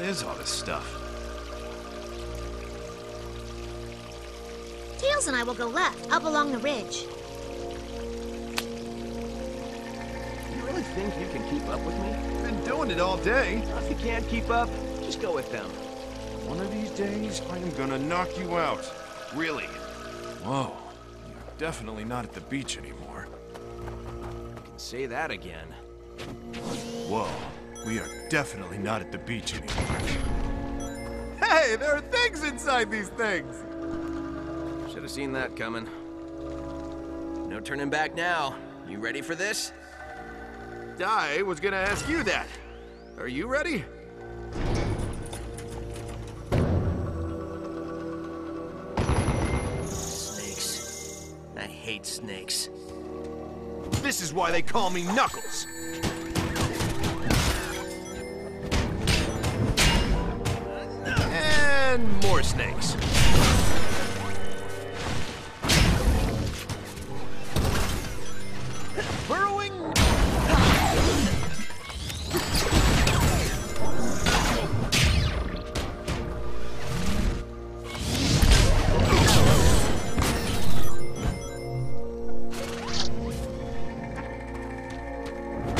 What is all this stuff? Tails and I will go left, up along the ridge. You really think you can keep up with me? Been doing it all day. If you can't keep up, just go with them. One of these days, I am gonna knock you out. Really. Whoa. You're definitely not at the beach anymore. Can say that again. Whoa. We are definitely not at the beach anymore. Hey, there are things inside these things! Should have seen that coming. No turning back now. You ready for this? I was gonna ask you that. Are you ready? Snakes. I hate snakes. This is why they call me Knuckles. And more snakes. Burrowing.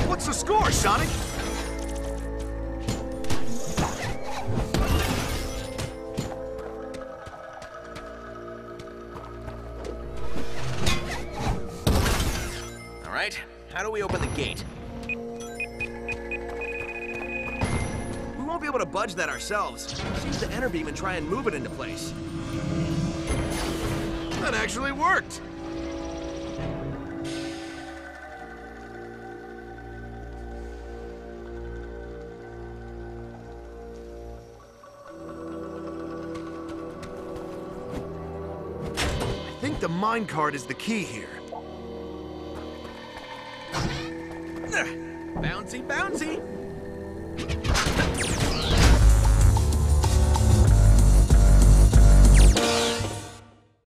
What's the score, Sonic? Right, how do we open the gate? We won't be able to budge that ourselves. Use the Enerbeam and try and move it into place. That actually worked. I think the mine card is the key here. Bouncy, bouncy!